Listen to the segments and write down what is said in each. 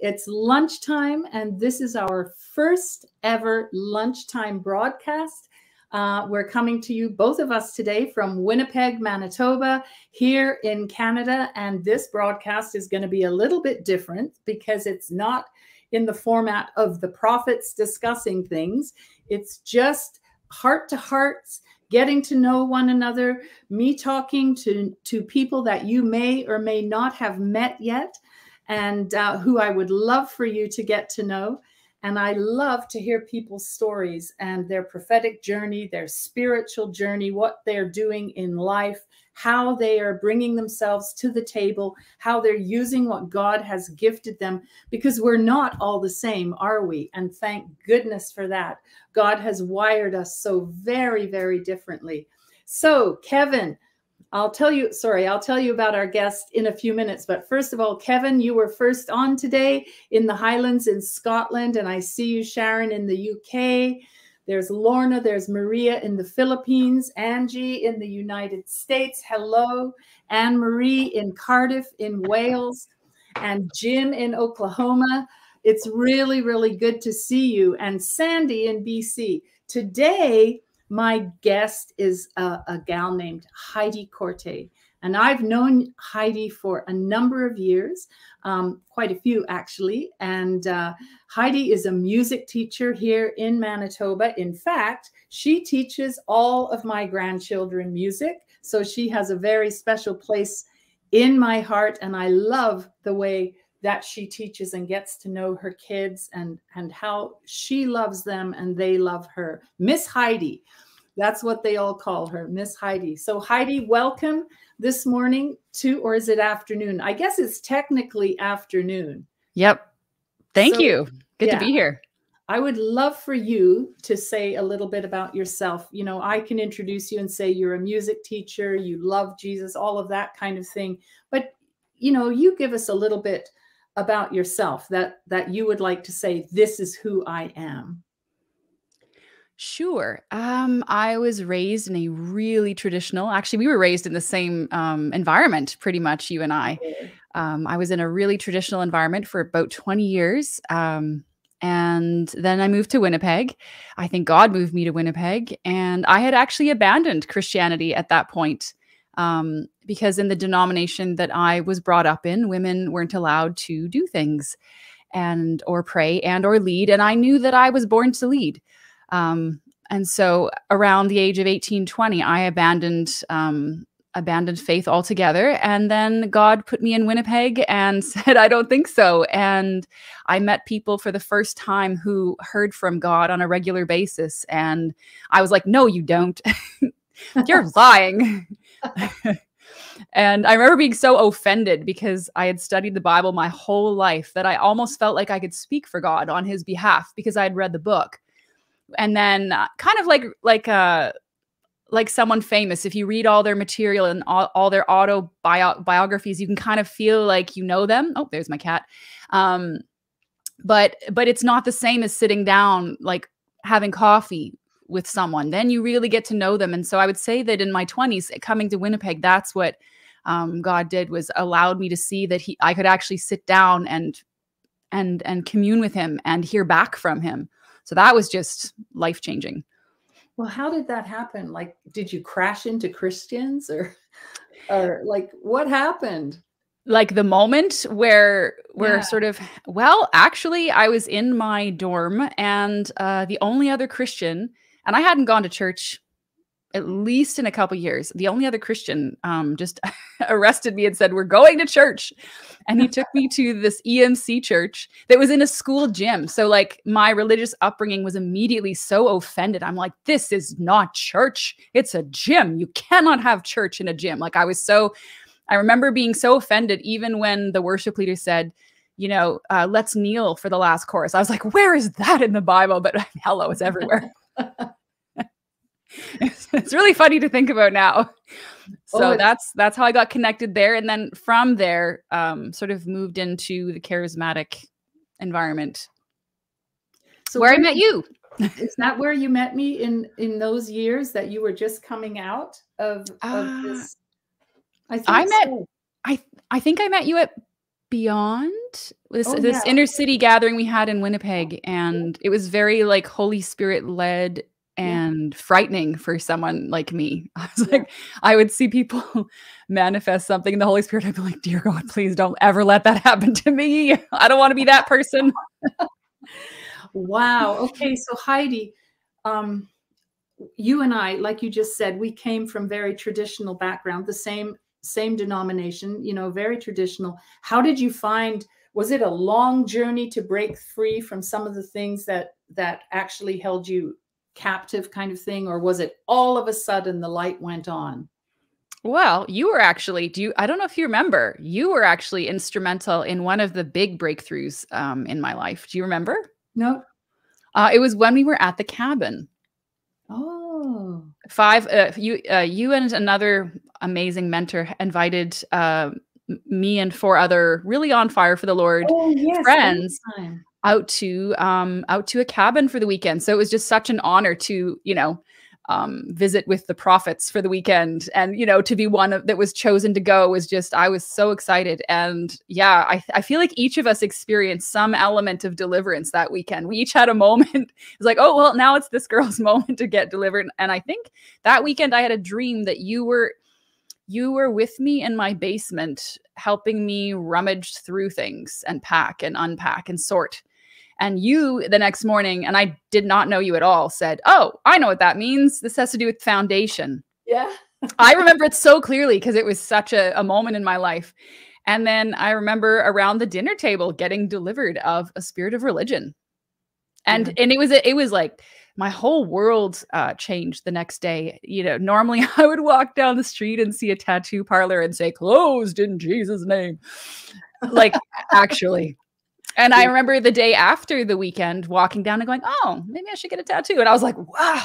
It's lunchtime, and this is our first ever lunchtime broadcast. Uh, we're coming to you, both of us today, from Winnipeg, Manitoba, here in Canada. And this broadcast is going to be a little bit different because it's not in the format of the prophets discussing things, it's just heart to hearts getting to know one another, me talking to, to people that you may or may not have met yet, and uh, who I would love for you to get to know. And I love to hear people's stories and their prophetic journey, their spiritual journey, what they're doing in life, how they are bringing themselves to the table, how they're using what God has gifted them, because we're not all the same, are we? And thank goodness for that. God has wired us so very, very differently. So, Kevin, I'll tell you, sorry, I'll tell you about our guest in a few minutes. But first of all, Kevin, you were first on today in the Highlands in Scotland. And I see you, Sharon, in the UK. There's Lorna, there's Maria in the Philippines, Angie in the United States. Hello. Anne Marie in Cardiff in Wales, and Jim in Oklahoma. It's really, really good to see you. And Sandy in BC. Today, my guest is a, a gal named Heidi Korte. And I've known Heidi for a number of years, um, quite a few actually. And uh, Heidi is a music teacher here in Manitoba. In fact, she teaches all of my grandchildren music. So she has a very special place in my heart. And I love the way that she teaches and gets to know her kids and and how she loves them and they love her. Miss heidi that's what they all call her miss heidi. So heidi welcome this morning to or is it afternoon? I guess it's technically afternoon. Yep. Thank so, you. Good yeah. to be here. I would love for you to say a little bit about yourself. You know, I can introduce you and say you're a music teacher, you love Jesus, all of that kind of thing. But, you know, you give us a little bit about yourself that that you would like to say this is who I am? Sure. Um, I was raised in a really traditional, actually, we were raised in the same um, environment, pretty much, you and I. Um, I was in a really traditional environment for about 20 years. Um, and then I moved to Winnipeg. I think God moved me to Winnipeg. And I had actually abandoned Christianity at that point um, because in the denomination that I was brought up in, women weren't allowed to do things and or pray and or lead, and I knew that I was born to lead. Um, and so around the age of 18, 20, I abandoned um, abandoned faith altogether. And then God put me in Winnipeg and said, I don't think so. And I met people for the first time who heard from God on a regular basis. And I was like, no, you don't. You're lying. And I remember being so offended because I had studied the Bible my whole life that I almost felt like I could speak for God on his behalf because I had read the book. And then uh, kind of like like uh like someone famous if you read all their material and all, all their autobiographies you can kind of feel like you know them oh there's my cat um but but it's not the same as sitting down like having coffee with someone then you really get to know them. And so i would say that in my 20s coming to winnipeg that's what um, god did was allowed me to see that he i could actually sit down and and and commune with him and hear back from him. So that was just life changing well how did that happen? Like did you crash into christians or or like what happened? Like the moment where we're yeah. sort of well actually i was in my dorm and uh, the only other christian and I hadn't gone to church at least in a couple years. The only other Christian um, just arrested me and said, "We're going to church," and he took me to this EMC church that was in a school gym. So, like, my religious upbringing was immediately so offended. I'm like, "This is not church; it's a gym. You cannot have church in a gym." Like, I was so. I remember being so offended, even when the worship leader said, you know, uh, let's kneel for the last chorus. I was like, where is that in the Bible? But hello, it's everywhere. It's, it's, really funny to think about now. So oh, that's that's how I got connected there, and then from there, um, sort of moved into the charismatic environment. So where, where I met you. is that where you met me in in those years that you were just coming out of, of uh, this? I, I met. So. I I think I met you at Beyond this Oh, this yeah. inner city gathering we had in Winnipeg, and it was very like Holy Spirit led and frightening for someone like me. I was Yeah. like, I would see people manifest something in the Holy Spirit. I'd be like, Dear God, please don't ever let that happen to me. I don't want to be that person. Wow. Okay. So Heidi, um, you and I, like you just said, we came from very traditional background, the same same denomination, you know, very traditional. How did you find? Was it a long journey to break free from some of the things that that actually held you captive, kind of thing, or was it all of a sudden the light went on? Well, you were actually, do you, I don't know if you remember, you were actually instrumental in one of the big breakthroughs um, in my life. Do you remember? No. Uh, it was when we were at the cabin. Oh. Five uh, you uh, you and another amazing mentor invited uh, me and four other really on fire for the lord Oh yes. friends. anytime. out to um out to a cabin for the weekend so it was just such an honor to you know um visit with the prophets for the weekend. And you know to be one of, that was chosen to go was just i was so excited. And yeah I, I feel like each of us experienced some element of deliverance that weekend. We each had a moment. It's like oh well now it's this girl's moment to get delivered. And i think that weekend i had a dream that you were you were with me in my basement helping me rummage through things and pack and unpack and sort and you the next morning and i did not know you at all said oh i know what that means this has to do with foundation Yeah. i remember it so clearly because it was such a, a moment in my life and then i remember around the dinner table getting delivered of a spirit of religion and and it was it was like my whole world uh, changed the next day. You know, normally I would walk down the street and see a tattoo parlor and say "closed in Jesus' name," like actually. And I remember the day after the weekend walking down and going, "Oh, maybe I should get a tattoo." And I was like, "Wow!"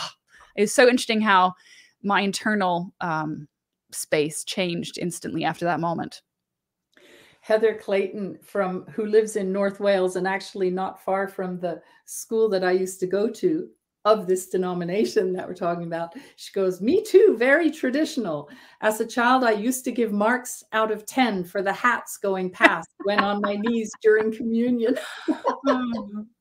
It's so interesting how my internal um, space changed instantly after that moment. Heather Clayton from who lives in North Wales and actually not far from the school that I used to go to of this denomination that we're talking about. She goes, "Me too, very traditional. As a child I used to give marks out of 10 for the hats going past when on my knees during communion." Mm-hmm.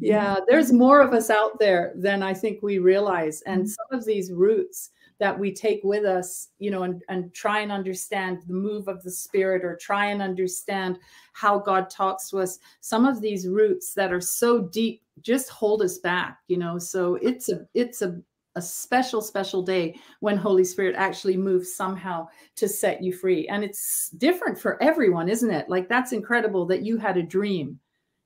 Yeah, there's more of us out there than I think we realize. And some of these roots that we take with us, you know, and, and try and understand the move of the spirit or try and understand how God talks to us. Some of these roots that are so deep just hold us back, you know. So it's a it's a a special, special day when Holy Spirit actually moves somehow to set you free. And it's different for everyone, isn't it? Like that's incredible that you had a dream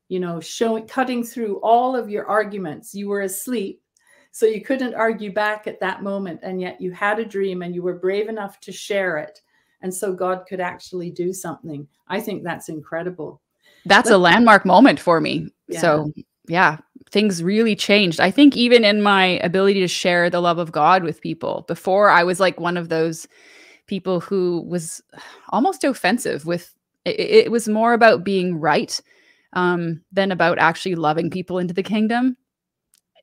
you know, showing cutting through all of your arguments. You were asleep, so you couldn't argue back at that moment, and yet you had a dream and you were brave enough to share it. And so God could actually do something. I think that's incredible. That's But- a landmark moment for me. Yeah. So, yeah, things really changed. I think even in my ability to share the love of God with people, before I was like one of those people who was almost offensive with it, it was more about being right um, than about actually loving people into the kingdom.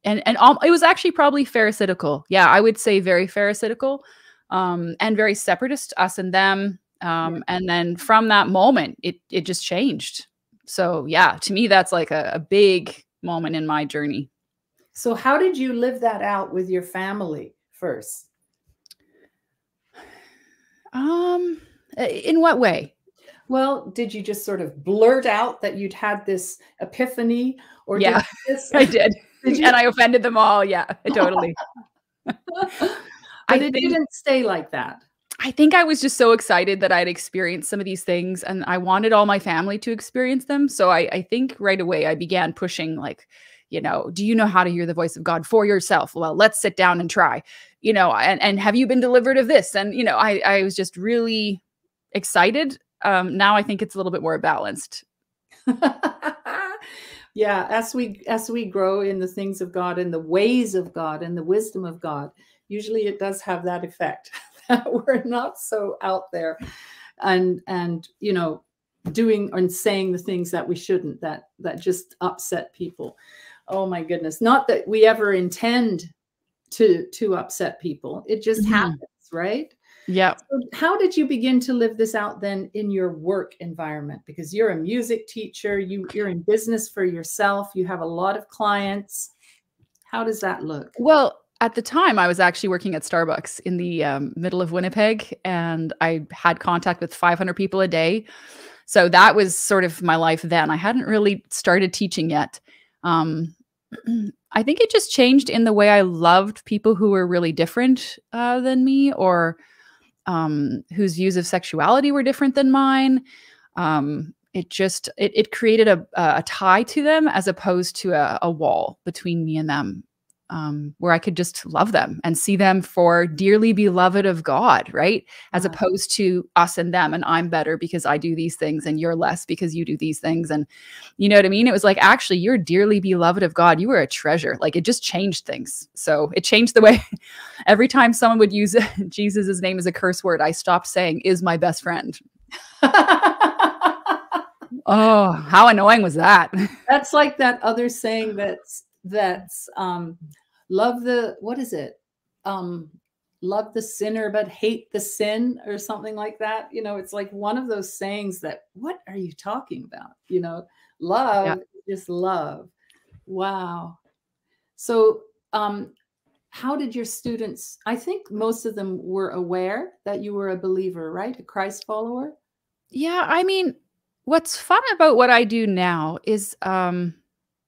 And and um, it was actually probably pharisaical. Yeah, I would say very pharisaical um, and very separatist, us and them. Um, And then from that moment, it it just changed. So yeah, to me, that's like a, a big moment in my journey. So, how did you live that out with your family first? Um, in what way? Well, did you just sort of blurt out that you'd had this epiphany, or Yeah, did I did, And I offended them all. Yeah, totally. but I it think- didn't stay like that. I think I was just so excited that I'd experienced some of these things and I wanted all my family to experience them. So I, I think right away I began pushing, like, you know, do you know how to hear the voice of God for yourself? Well, let's sit down and try, you know, and, and have you been delivered of this? And, you know, I, I was just really excited. Um, now I think it's a little bit more balanced. yeah as we as we grow in the things of god and the ways of god and the wisdom of god usually it does have that effect that we're not so out there and and you know doing and saying the things that we shouldn't that that just upset people. Oh my goodness. Not that we ever intend to to upset people. It just Mhm. happens right Yeah. So how did you begin to live this out then in your work environment? Because you're a music teacher, you you're in business for yourself, you have a lot of clients. How does that look? Well, at the time, I was actually working at Starbucks in the um, middle of Winnipeg, and I had contact with 500 people a day. So that was sort of my life then. I hadn't really started teaching yet. Um, I think it just changed in the way I loved people who were really different uh, than me or um, whose views of sexuality were different than mine. Um, it just it, it created a, a tie to them as opposed to a, a wall between me and them um, where I could just love them and see them for dearly beloved of God, right? As opposed to us and them, and I'm better because I do these things, and you're less because you do these things. And you know what I mean? It was like, actually, you're dearly beloved of God. You were a treasure. Like it just changed things. So it changed the way every time someone would use Jesus' name as a curse word, I stopped saying, is my best friend. oh, how annoying was that? That's like that other saying that's that's um love the what is it? Um love the sinner but hate the sin or something like that. You know it's like one of those sayings that what are you talking about? You know love yeah. just love. Wow. So um how did your students i think most of them were aware that you were a believer right? A christ follower? Yeah i mean what's fun about what i do now is um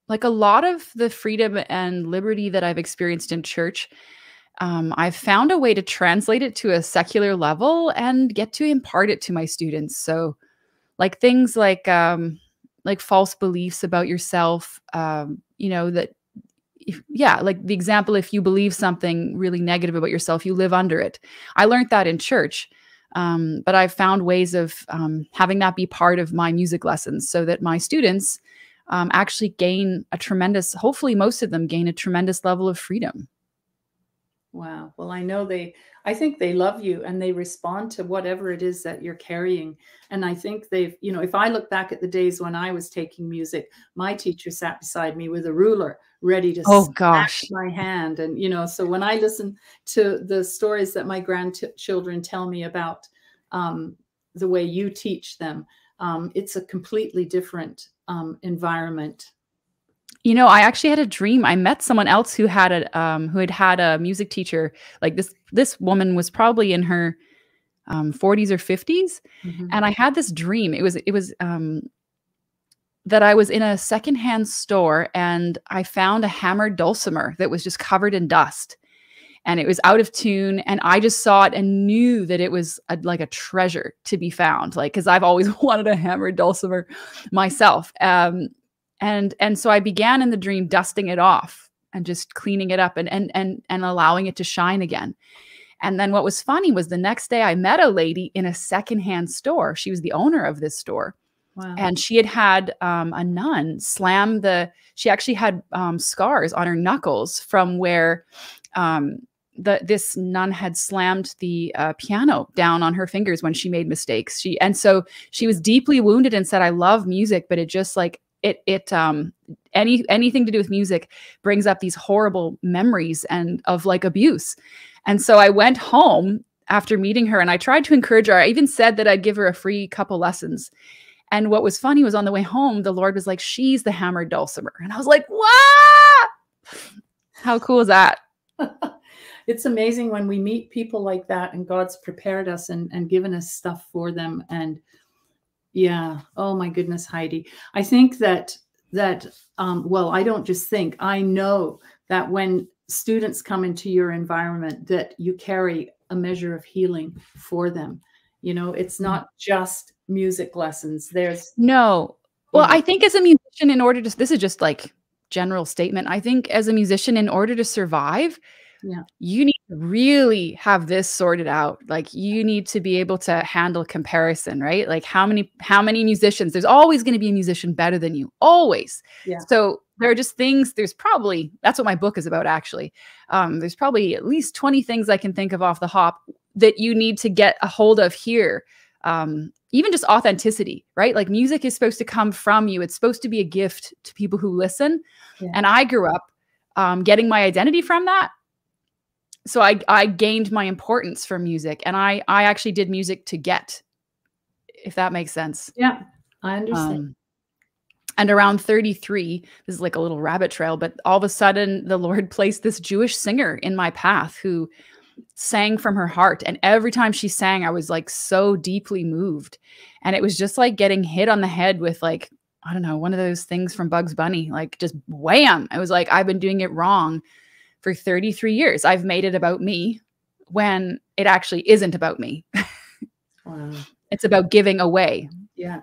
like a lot of the freedom and liberty that I've experienced in church, um, I've found a way to translate it to a secular level and get to impart it to my students. So, like things like um, like false beliefs about yourself, um, you know that. If, yeah, like the example, if you believe something really negative about yourself, you live under it. I learned that in church. Um, but I've found ways of um, having that be part of my music lessons so that my students um, actually gain a tremendous, hopefully, most of them gain a tremendous level of freedom. Wow. Well, I know they, I think they love you and they respond to whatever it is that you're carrying. And I think they've, you know, if I look back at the days when I was taking music, my teacher sat beside me with a ruler ready to oh gosh my hand and you know so when i listen to the stories that my grandchildren tell me about um, the way you teach them um, it's a completely different um, environment. You know i actually had a dream. I met someone else who had a um, who had had a music teacher. Like this this woman was probably in her um, 40s or 50s mm-hmm. and i had this dream. It was it was um, that i was in a secondhand store and i found a hammered dulcimer that was just covered in dust and it was out of tune and i just saw it and knew that it was a, like a treasure to be found like because i've always wanted a hammered dulcimer myself um, and and so i began in the dream dusting it off and just cleaning it up and and and, and allowing it to shine again and then what was funny was the next day i met a lady in a secondhand store she was the owner of this store Wow. And she had had um, a nun slam the. She actually had um, scars on her knuckles from where um, the this nun had slammed the uh, piano down on her fingers when she made mistakes. She and so she was deeply wounded and said, "I love music, but it just like it it um any anything to do with music brings up these horrible memories and of like abuse." And so I went home after meeting her and I tried to encourage her. I even said that I'd give her a free couple lessons. And what was funny was on the way home, the Lord was like, "She's the hammered dulcimer," and I was like, "What? How cool is that?" it's amazing when we meet people like that and God's prepared us and, and given us stuff for them. And yeah, oh my goodness, Heidi. I think that that um, well, I don't just think, I know that when students come into your environment that you carry a measure of healing for them. You know, it's not just music lessons. There's no. Well, I think as a musician, in order to this is just like general statement. I think as a musician, in order to survive, yeah. You need to really have this sorted out like you need to be able to handle comparison right? Like how many how many musicians there's always going to be a musician better than you always. Yeah. So there are just things there's probably that's what my book is about actually. Um, there's probably at least 20 things i can think of off the hop that you need to get a hold of here. Um, even just authenticity right? Like music is supposed to come from you. It's supposed to be a gift to people who listen. Yeah. and i grew up um, getting my identity from that so I I gained my importance for music, and I I actually did music to get, if that makes sense. Yeah, I understand. Um, and around 33, this is like a little rabbit trail, but all of a sudden the Lord placed this Jewish singer in my path who sang from her heart. And every time she sang, I was like so deeply moved. And it was just like getting hit on the head with like, I don't know, one of those things from Bugs Bunny, like just wham. I was like, I've been doing it wrong for 33 years. I've made it about me when it actually isn't about me. wow. It's about giving away. Yeah.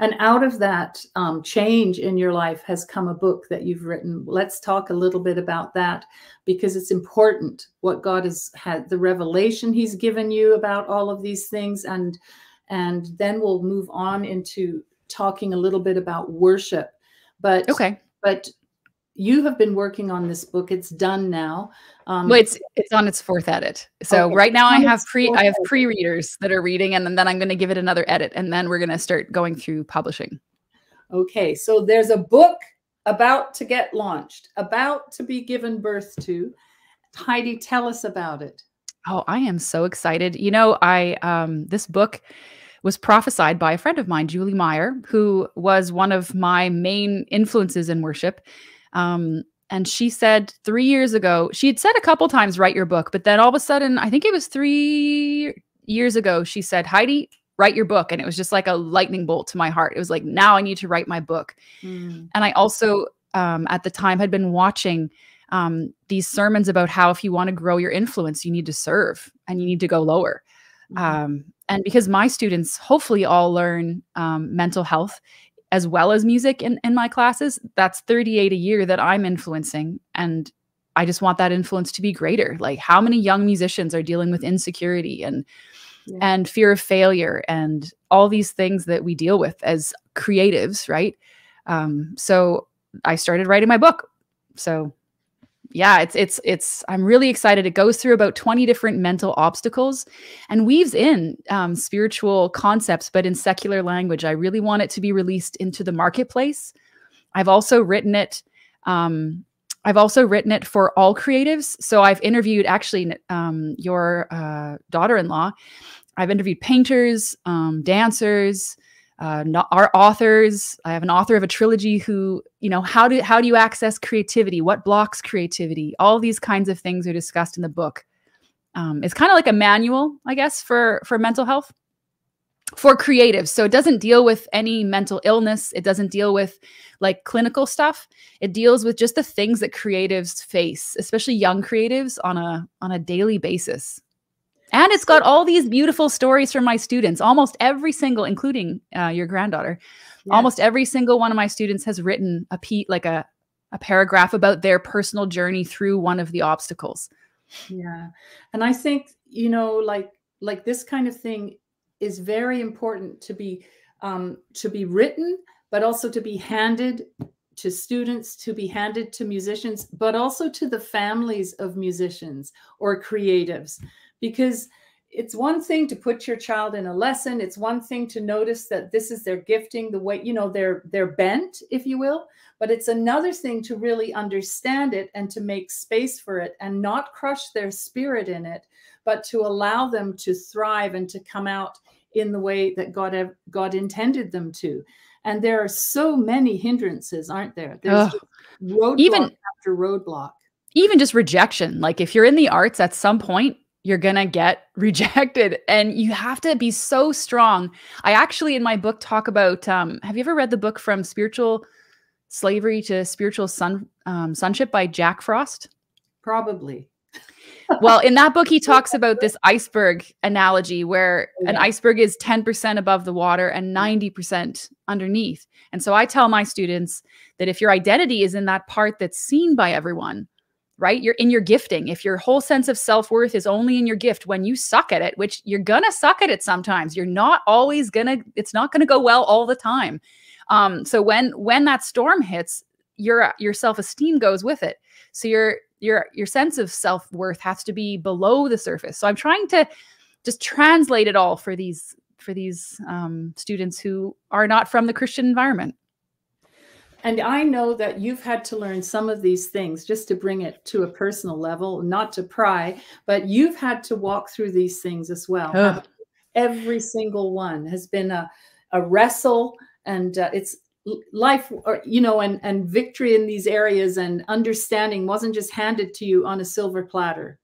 And out of that um, change in your life has come a book that you've written. Let's talk a little bit about that because it's important what God has had, the revelation He's given you about all of these things, and and then we'll move on into talking a little bit about worship. But okay, but you have been working on this book. It's done now. Um, well, it's it's on its fourth edit. So okay. right now I have pre I have pre readers that are reading, and then I'm going to give it another edit, and then we're going to start going through publishing. Okay, so there's a book about to get launched, about to be given birth to. Heidi, tell us about it. Oh, I am so excited. You know, I um this book was prophesied by a friend of mine, Julie Meyer, who was one of my main influences in worship. Um, and she said three years ago, she had said a couple times, write your book, but then all of a sudden, I think it was three years ago, she said, Heidi, write your book. And it was just like a lightning bolt to my heart. It was like, now I need to write my book. Mm. And I also, um, at the time, had been watching um, these sermons about how if you want to grow your influence, you need to serve and you need to go lower. Mm. Um, and because my students hopefully all learn um, mental health as well as music in, in my classes, that's 38 a year that I'm influencing. And I just want that influence to be greater. Like how many young musicians are dealing with insecurity and yeah. and fear of failure and all these things that we deal with as creatives, right? Um, so I started writing my book. So yeah, it's it's it's I'm really excited. It goes through about 20 different mental obstacles and weaves in um, spiritual concepts, but in secular language. I really want it to be released into the marketplace. I've also written it. Um, I've also written it for all creatives. So I've interviewed actually um, your uh, daughter-in-law. I've interviewed painters, um, dancers, uh, our authors. I have an author of a trilogy who, you know, how do how do you access creativity? What blocks creativity? All these kinds of things are discussed in the book. Um, it's kind of like a manual, I guess, for for mental health for creatives. So it doesn't deal with any mental illness. It doesn't deal with like clinical stuff. It deals with just the things that creatives face, especially young creatives on a on a daily basis. And it's got all these beautiful stories from my students. Almost every single, including uh, your granddaughter, almost every single one of my students has written a pe- like a a paragraph about their personal journey through one of the obstacles. Yeah, and I think you know, like like this kind of thing is very important to be um, to be written, but also to be handed to students, to be handed to musicians, but also to the families of musicians or creatives because it's one thing to put your child in a lesson it's one thing to notice that this is their gifting the way you know they're they're bent if you will but it's another thing to really understand it and to make space for it and not crush their spirit in it but to allow them to thrive and to come out in the way that god god intended them to. And there are so many hindrances aren't there? There's roadblock even after roadblock. even just rejection like if you're in the arts at some point you're going to get rejected and you have to be so strong. I actually, in my book, talk about um, have you ever read the book From Spiritual Slavery to Spiritual Son, um, Sonship by Jack Frost? Probably. well, in that book, he talks about this iceberg analogy where yeah. an iceberg is 10% above the water and 90% underneath. And so I tell my students that if your identity is in that part that's seen by everyone, right? You're in your gifting. If your whole sense of self worth is only in your gift when you suck at it, which you're going to suck at it sometimes, you're not always going to, it's not going to go well all the time. Um, so when, when that storm hits, your, your self esteem goes with it. So your, your, your sense of self worth has to be below the surface. So I'm trying to just translate it all for these, for these um, students who are not from the Christian environment. And I know that you've had to learn some of these things just to bring it to a personal level, not to pry, but you've had to walk through these things as well. Oh. Every single one has been a, a wrestle, and uh, it's life, or you know, and and victory in these areas and understanding wasn't just handed to you on a silver platter.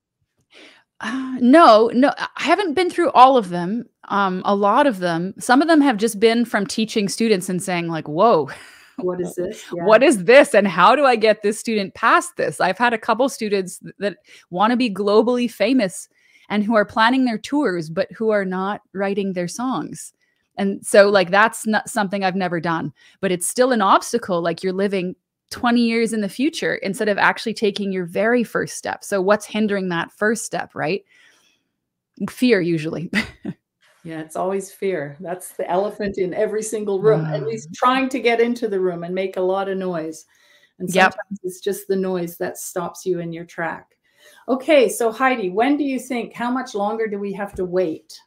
Uh, no, no, I haven't been through all of them. Um, a lot of them, some of them have just been from teaching students and saying like, "Whoa, what is this? Yeah. What is this? And how do I get this student past this? I've had a couple students that want to be globally famous and who are planning their tours, but who are not writing their songs. And so, like, that's not something I've never done, but it's still an obstacle. Like, you're living 20 years in the future instead of actually taking your very first step. So, what's hindering that first step, right? Fear, usually. Yeah, it's always fear. That's the elephant in every single room, at least trying to get into the room and make a lot of noise. And sometimes yep. it's just the noise that stops you in your track. Okay, so Heidi, when do you think, how much longer do we have to wait?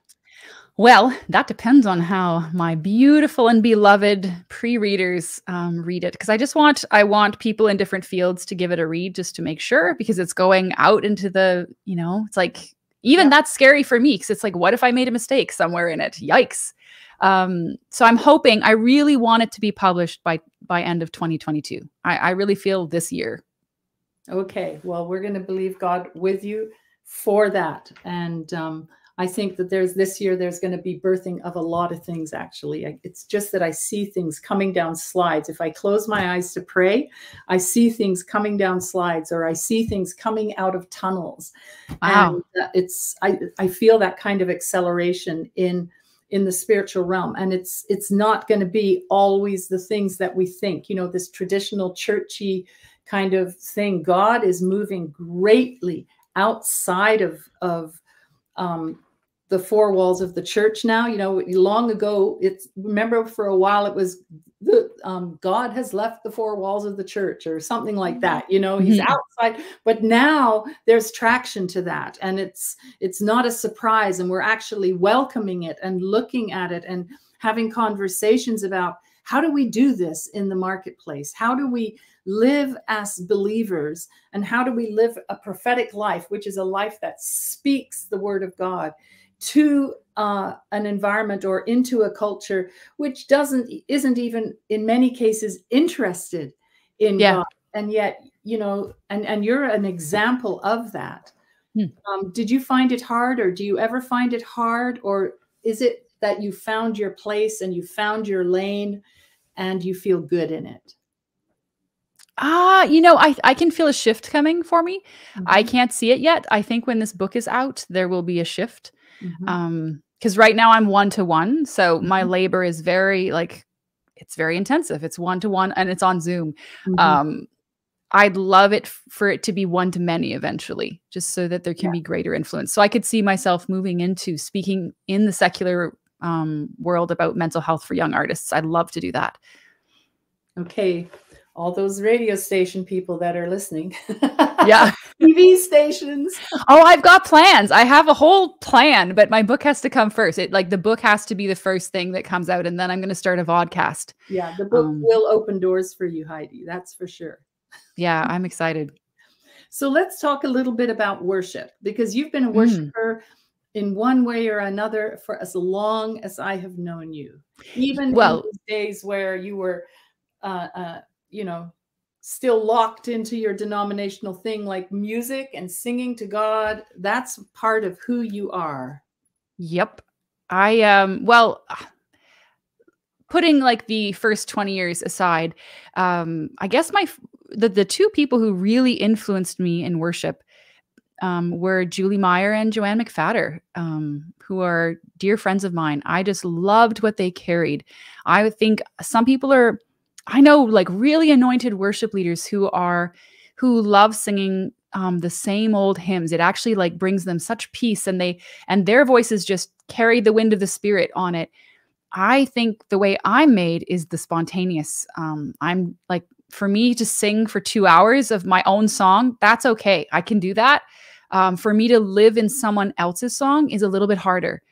Well, that depends on how my beautiful and beloved pre-readers um, read it. Because I just want I want people in different fields to give it a read just to make sure, because it's going out into the you know it's like even yeah. that's scary for me because it's like what if i made a mistake somewhere in it? Yikes. Um, so i'm hoping i really want it to be published by by end of 2022 i, I really feel this year. Okay well we're going to believe god with you for that. And um, I think that there's this year, there's going to be birthing of a lot of things, actually. It's just that I see things coming down slides. If I close my eyes to pray, I see things coming down slides or I see things coming out of tunnels. Wow. And uh, it's, I, I feel that kind of acceleration in, in the spiritual realm and it's it's not going to be always the things that we think you know this traditional churchy kind of thing god is moving greatly outside of of um, the four walls of the church now. You know, long ago, it's remember for a while it was the um, God has left the four walls of the church or something like that. You know, he's mm-hmm. outside, but now there's traction to that, and it's it's not a surprise, and we're actually welcoming it and looking at it and having conversations about how do we do this in the marketplace? How do we live as believers? And how do we live a prophetic life, which is a life that speaks the word of God? To uh, an environment or into a culture which doesn't isn't even in many cases interested in yeah. God. and yet you know and and you're an example of that hmm. um, did you find it hard or do you ever find it hard or is it that you found your place and you found your lane and you feel good in it Ah, you know, I I can feel a shift coming for me. Mm-hmm. I can't see it yet. I think when this book is out, there will be a shift. Mm-hmm. Um, because right now I'm one to one, so my mm-hmm. labor is very like it's very intensive. It's one to one and it's on Zoom. Mm-hmm. Um, I'd love it for it to be one to many eventually, just so that there can yeah. be greater influence. So I could see myself moving into speaking in the secular um, world about mental health for young artists. I'd love to do that. Okay, all those radio station people that are listening. yeah. TV stations. Oh, I've got plans. I have a whole plan, but my book has to come first. It like the book has to be the first thing that comes out, and then I'm going to start a vodcast. Yeah, the book um, will open doors for you, Heidi. That's for sure. Yeah, I'm excited. So let's talk a little bit about worship because you've been a mm. worshiper mm. in one way or another for as long as I have known you. Even well, in days where you were uh, uh, you know, still locked into your denominational thing like music and singing to God, that's part of who you are. Yep. I um well putting like the first 20 years aside, um I guess my the the two people who really influenced me in worship um, were Julie Meyer and Joann McFatter, um, who are dear friends of mine. I just loved what they carried. I think some people are I know like really anointed worship leaders who are who love singing um, the same old hymns. It actually like brings them such peace, and they and their voices just carry the wind of the spirit on it. I think the way I'm made is the spontaneous. Um, I'm like for me to sing for two hours of my own song, that's okay. I can do that. Um, for me to live in someone else's song is a little bit harder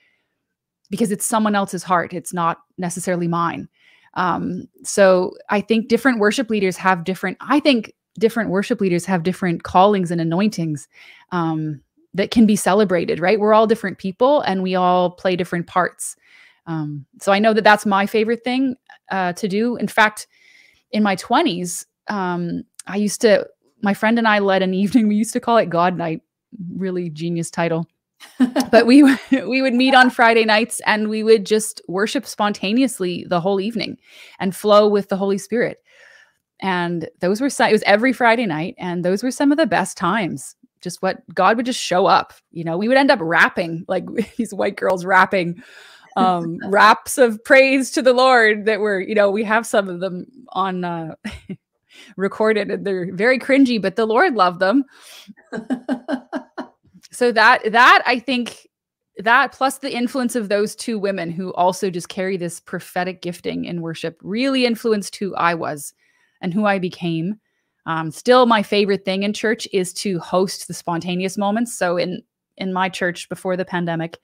because it's someone else's heart. It's not necessarily mine. Um, so I think different worship leaders have different, I think different worship leaders have different callings and anointings um, that can be celebrated, right? We're all different people and we all play different parts. Um, so I know that that's my favorite thing uh, to do. In fact, in my 20s, um, I used to, my friend and I led an evening, we used to call it God Night, really genius title. But we we would meet on Friday nights and we would just worship spontaneously the whole evening and flow with the Holy Spirit. And those were it was every Friday night and those were some of the best times. Just what God would just show up, you know. We would end up rapping like these white girls rapping um raps of praise to the Lord that were, you know, we have some of them on uh recorded and they're very cringy, but the Lord loved them. So that that I think that plus the influence of those two women who also just carry this prophetic gifting in worship really influenced who I was and who I became. Um, still, my favorite thing in church is to host the spontaneous moments. So in in my church before the pandemic,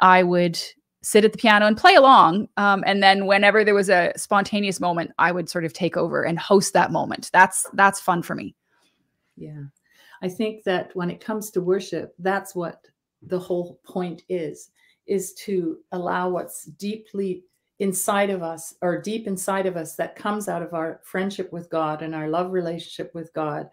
I would sit at the piano and play along. Um, and then whenever there was a spontaneous moment, I would sort of take over and host that moment. That's that's fun for me. Yeah. I think that when it comes to worship, that's what the whole point is, is to allow what's deeply inside of us or deep inside of us that comes out of our friendship with God and our love relationship with God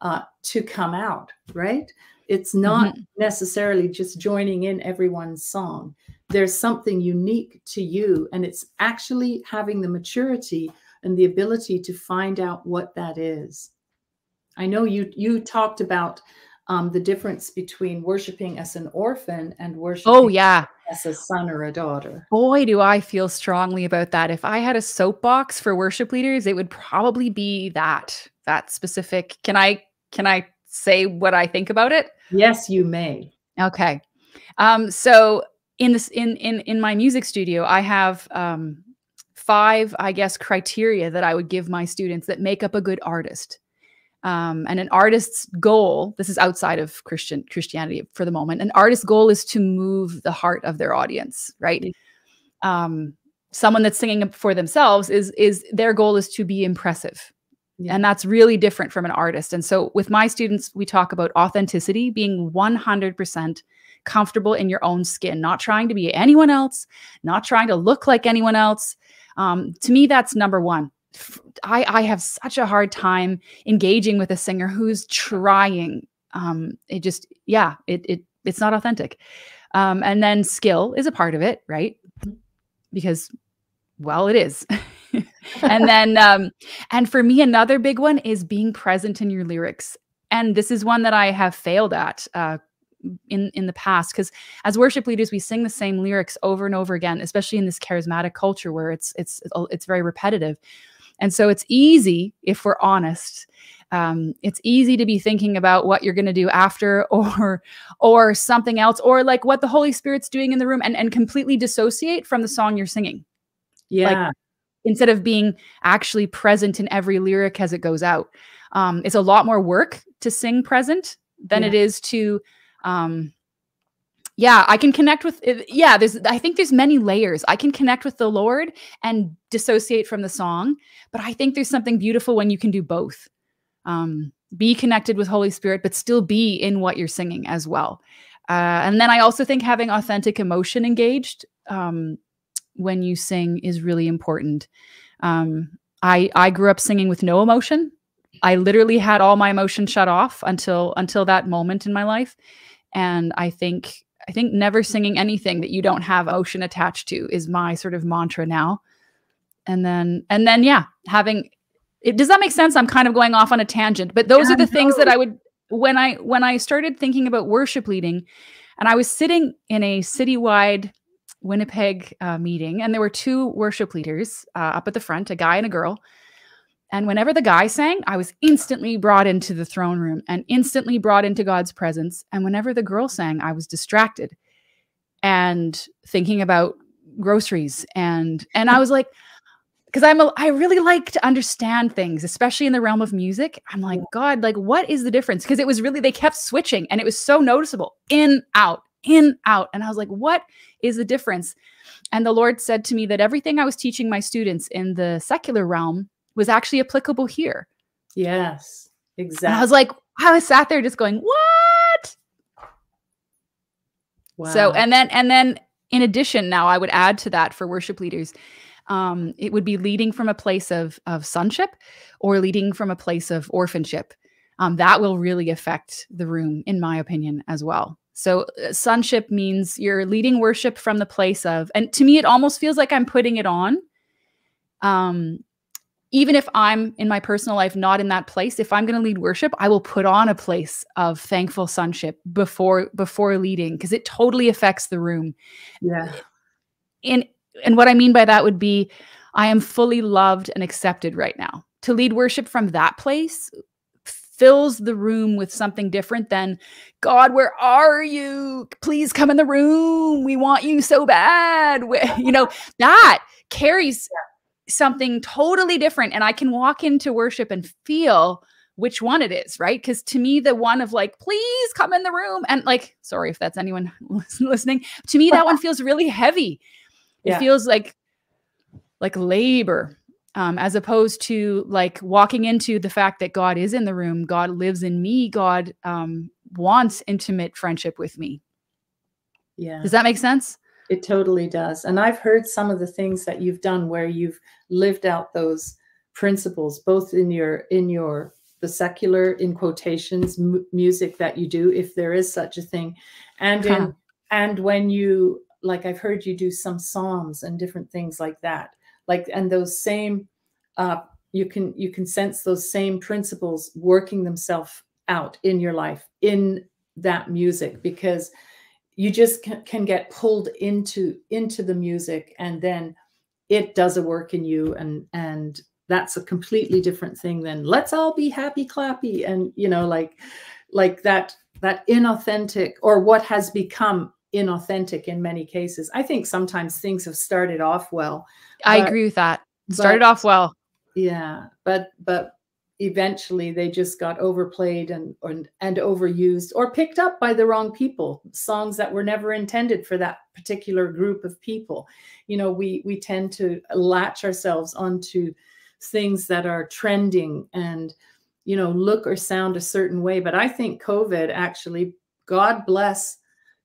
uh, to come out, right? It's not mm-hmm. necessarily just joining in everyone's song. There's something unique to you, and it's actually having the maturity and the ability to find out what that is. I know you you talked about um, the difference between worshiping as an orphan and worshiping oh yeah as a son or a daughter boy do i feel strongly about that if i had a soapbox for worship leaders it would probably be that that specific can i can i say what i think about it Yes, you may. Okay. Um, so in this in in in my music studio, I have um, five, I guess, criteria that I would give my students that make up a good artist. Um, and an artist's goal, this is outside of Christian Christianity for the moment. An artist's goal is to move the heart of their audience, right? Um, someone that's singing for themselves is is their goal is to be impressive yeah. And that's really different from an artist. And so with my students, we talk about authenticity, being 100% comfortable in your own skin, not trying to be anyone else, not trying to look like anyone else. Um, to me, that's number one. I, I have such a hard time engaging with a singer who's trying. Um, it just, yeah, it, it it's not authentic. Um, and then skill is a part of it, right? Because, well, it is. and then um and for me another big one is being present in your lyrics and this is one that i have failed at uh in in the past because as worship leaders we sing the same lyrics over and over again especially in this charismatic culture where it's it's it's very repetitive and so it's easy if we're honest um, it's easy to be thinking about what you're going to do after or or something else or like what the holy spirit's doing in the room and and completely dissociate from the song you're singing yeah like, instead of being actually present in every lyric as it goes out. Um, it's a lot more work to sing present than yeah. it is to um, yeah i can connect with yeah there's i think there's many layers i can connect with the lord and dissociate from the song but i think there's something beautiful when you can do both um, be connected with holy spirit but still be in what you're singing as well uh, and then i also think having authentic emotion engaged um, when you sing is really important. Um, I I grew up singing with no emotion. I literally had all my emotion shut off until until that moment in my life, and I think I think never singing anything that you don't have ocean attached to is my sort of mantra now. And then and then yeah, having it does that make sense? I'm kind of going off on a tangent, but those yeah, are the no. things that I would when I when I started thinking about worship leading, and I was sitting in a citywide Winnipeg uh, meeting, and there were two worship leaders uh, up at the front, a guy and a girl. And whenever the guy sang, I was instantly brought into the throne room and instantly brought into God's presence. And whenever the girl sang, I was distracted and thinking about groceries and and I was like because I'm a, I really like to understand things, especially in the realm of music. I'm like, God, like what is the difference? Because it was really they kept switching and it was so noticeable. In, out, in, out. And I was like, what is the difference? And the Lord said to me that everything I was teaching my students in the secular realm was actually applicable here. Yes, exactly. And I was like, I was sat there just going, what? wow. So, and then, and then in addition, now I would add to that for worship leaders, um, it would be leading from a place of, of sonship or leading from a place of orphanship. Um, that will really affect the room, in my opinion, as well. So, uh, sonship means you're leading worship from the place of, and to me, it almost feels like I'm putting it on. Um, even if I'm in my personal life not in that place, if I'm going to lead worship, I will put on a place of thankful sonship before before leading because it totally affects the room. yeah. And and what I mean by that would be I am fully loved and accepted right now. To lead worship from that place fills the room with something different than God, where are you? Please come in the room. We want you so bad. You know, that carries something totally different and i can walk into worship and feel which one it is right because to me the one of like please come in the room and like sorry if that's anyone listening to me that one feels really heavy it Yeah. feels like like labor um, as opposed to like walking into the fact that god is in the room god lives in me god um, wants intimate friendship with me Yeah. does that make sense It totally does. And I've heard some of the things that you've done where you've lived out those principles both in your in your the secular in quotations m- music that you do if there is such a thing and in Huh. and when you like I've heard you do some psalms and different things like that like and those same uh you can you can sense those same principles working themselves out in your life in that music because you just can, can get pulled into into the music and then it does a work in you and and that's a completely different thing than let's all be happy clappy and you know like like that that inauthentic or what has become inauthentic in many cases. I think sometimes things have started off well i But- agree with that. started but- off well. Yeah but but eventually they just got overplayed and and, and overused or picked up by the wrong people songs that were never intended for that particular group of people. You know we we tend to latch ourselves onto things that are trending and you know look or sound a certain way. But i think covid actually god bless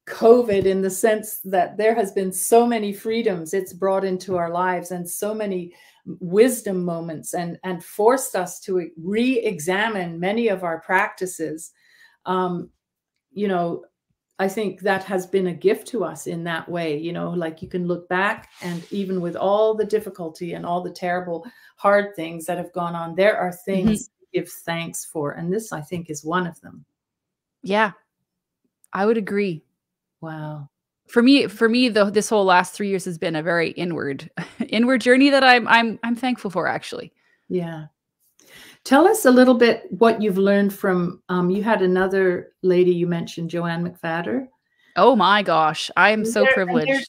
covid in the sense that there has been so many freedoms it's brought into our lives and so many wisdom moments and and forced us to re-examine many of our practices. Um you know i think that has been a gift to us in that way you know like you can look back and even with all the difficulty and all the terrible hard things that have gone on there are things to give thanks for and this i think is one of them. Yeah. I would agree wow for me for me the, this whole last three years has been a very inward inward journey that i'm i'm i'm thankful for actually Yeah. Tell us a little bit what you've learned from um, you had another lady you mentioned, Joann McFatter. oh my gosh i am so they're- privileged They're,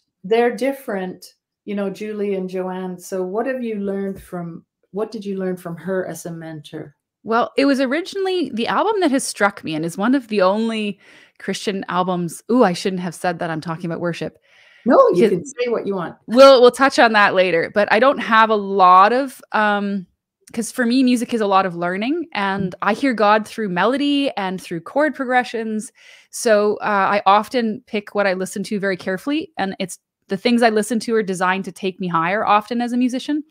they're different, you know, Julie and Joann. So what have you learned from what did you learn from her as a mentor? well it was originally the album that has struck me and is one of the only christian albums ooh i shouldn't have said that i'm talking about worship No, you can say what you want. we'll we'll touch on that later but i don't have a lot of um because for me music is a lot of learning and i hear god through melody and through chord progressions so uh, i often pick what i listen to very carefully and it's the things i listen to are designed to take me higher often as a musician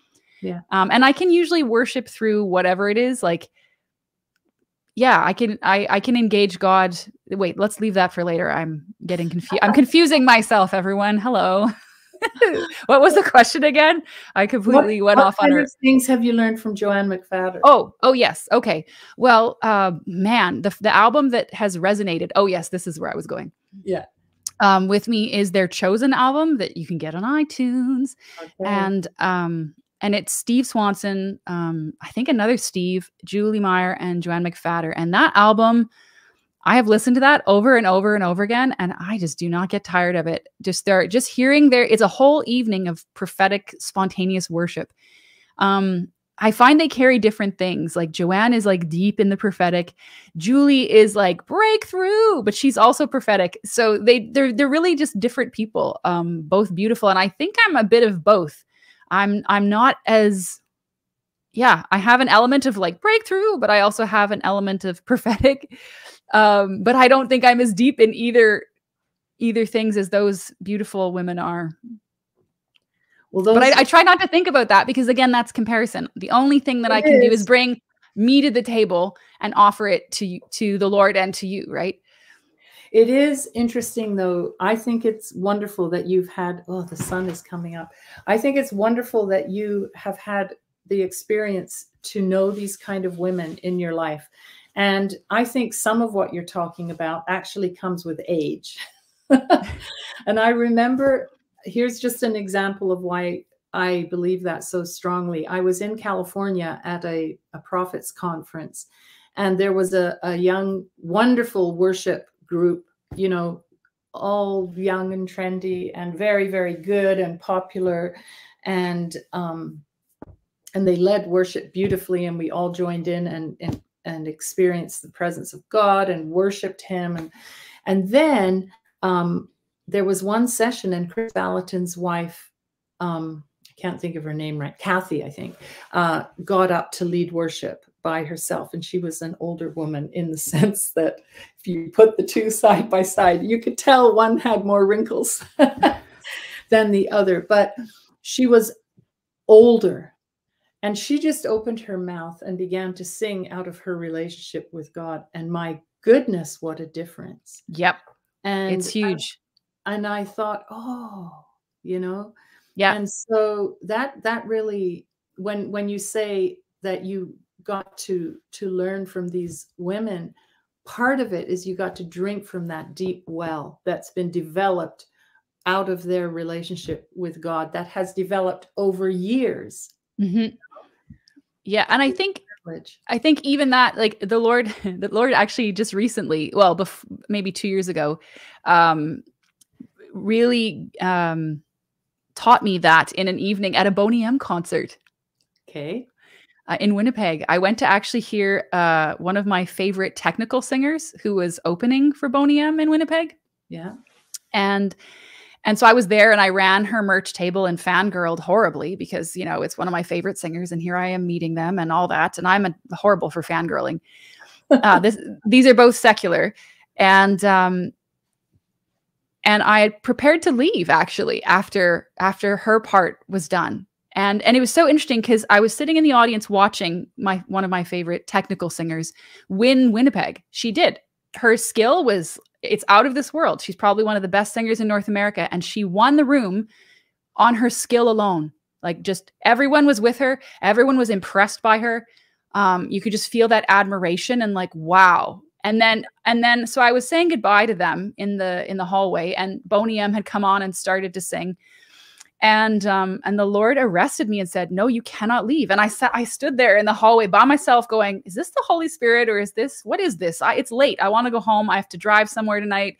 Yeah. um, and i can usually worship through whatever it is like yeah i can i i can engage god. Wait let's leave that for later. I'm getting confused i'm confusing myself everyone. Hello. What was the question again? I completely went what off on her. things have you learned from Joann McFatter? Oh oh yes. Okay. Well uh man the the album that has resonated oh yes this is where i was going. Yeah. um with me is their chosen album that you can get on itunes. Okay. and um and it's Steve Swanson, um, I think another Steve, Julie Meyer, and Joann McFatter. And that album, I have listened to that over and over and over again, and I just do not get tired of it. Just there, just hearing there, it's a whole evening of prophetic, spontaneous worship. Um, I find they carry different things. Like Joann is like deep in the prophetic. Julie is like breakthrough, but she's also prophetic. So they they're they're really just different people. Um, both beautiful. And I think I'm a bit of both. I'm I'm not as yeah, I have an element of like breakthrough, but I also have an element of prophetic. Um, but I don't think I'm as deep in either either things as those beautiful women are. Well, those- but I, I, try not to think about that because again, that's comparison. The only thing that it I can is. do is bring me to the table and offer it to to the Lord and to you, right? It is interesting though. I think it's wonderful that you've had oh the sun is coming up. I think it's wonderful that you have had the experience to know these kind of women in your life. And I think some of what you're talking about actually comes with age. and I remember here's just an example of why I believe that so strongly. I was in California at a, a prophets conference, and there was a, a young, wonderful worship group, you know, all young and trendy and very, very good and popular. And um, and they led worship beautifully, and we all joined in and and and experienced the presence of God and worshiped Him. And and then um, there was one session and Kris Vallotton's wife, um, I can't think of her name right, Kathy, I think, uh, got up to lead worship by herself. And she was an older woman in the sense that if you put the two side by side, you could tell one had more wrinkles than the other. But she was older. And she just opened her mouth and began to sing out of her relationship with God. And my goodness, what a difference. Yep. And it's huge and I thought, oh, you know, yeah. And so that that really, when when you say that you got to to learn from these women, part of it is you got to drink from that deep well that's been developed out of their relationship with God that has developed over years. Mm-hmm. Yeah, and I think I think even that, like the Lord, the Lord actually just recently, well, bef- maybe two years ago, um, really um, taught me that in an evening at a Boney M concert. Okay. Uh, in Winnipeg, I went to actually hear uh, one of my favorite technical singers who was opening for Boney M in Winnipeg. Yeah. And and so I was there and I ran her merch table and fangirled horribly because, you know, it's one of my favorite singers and here I am meeting them and all that. And I'm a, horrible for fangirling. Uh, this, these are both secular. And um, and I prepared to leave actually after after her part was done. And and it was so interesting because I was sitting in the audience watching my one of my favorite technical singers win Winnipeg. She did. Her skill was it's out of this world. She's probably one of the best singers in North America and she won the room on her skill alone. Like just everyone was with her, everyone was impressed by her. Um, you could just feel that admiration and like wow and then and then so i was saying goodbye to them in the in the hallway and boney m had come on and started to sing and um and the lord arrested me and said no you cannot leave. And i sat i stood there in the hallway by myself going is this the holy spirit or is this what is this? I, it's late. I want to go home. I have to drive somewhere tonight.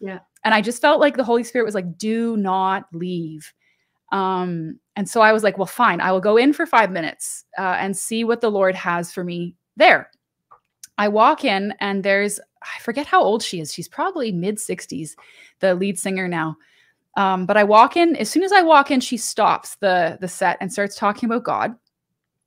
Yeah. And i just felt like the holy spirit was like do not leave. Um and so i was like well fine. I will go in for five minutes uh, and see what the lord has for me there. I walk in and there's I forget how old she is. She's probably mid 60s, the lead singer now. Um, but I walk in, as soon as I walk in, she stops the the set and starts talking about God.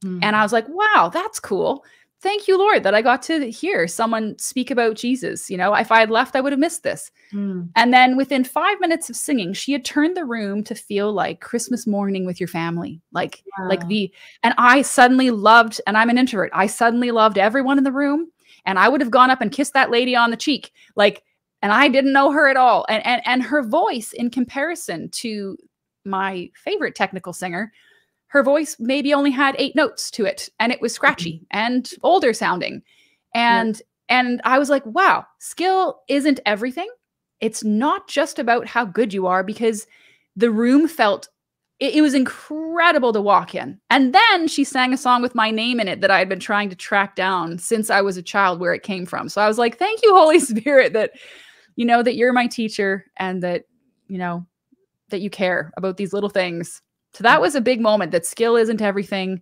Mm. And I was like, wow, that's cool. Thank you, Lord, that I got to hear someone speak about Jesus. You know, if I had left, I would have missed this. Mm. And then within five minutes of singing, she had turned the room to feel like Christmas morning with your family. Like, wow. like the, and I suddenly loved, and I'm an introvert, I suddenly loved everyone in the room and I would have gone up and kissed that lady on the cheek. Like, and I didn't know her at all. And and and her voice in comparison to my favorite technical singer, her voice maybe only had eight notes to it and it was scratchy mm-hmm. and older sounding. And yeah. and I was like, wow, skill isn't everything. It's not just about how good you are because the room felt it, it, was incredible to walk in. And then she sang a song with my name in it that I had been trying to track down since I was a child where it came from. So I was like, thank you, Holy Spirit, that, you know, that you're my teacher and that, you know, that you care about these little things. So that was a big moment that skill isn't everything.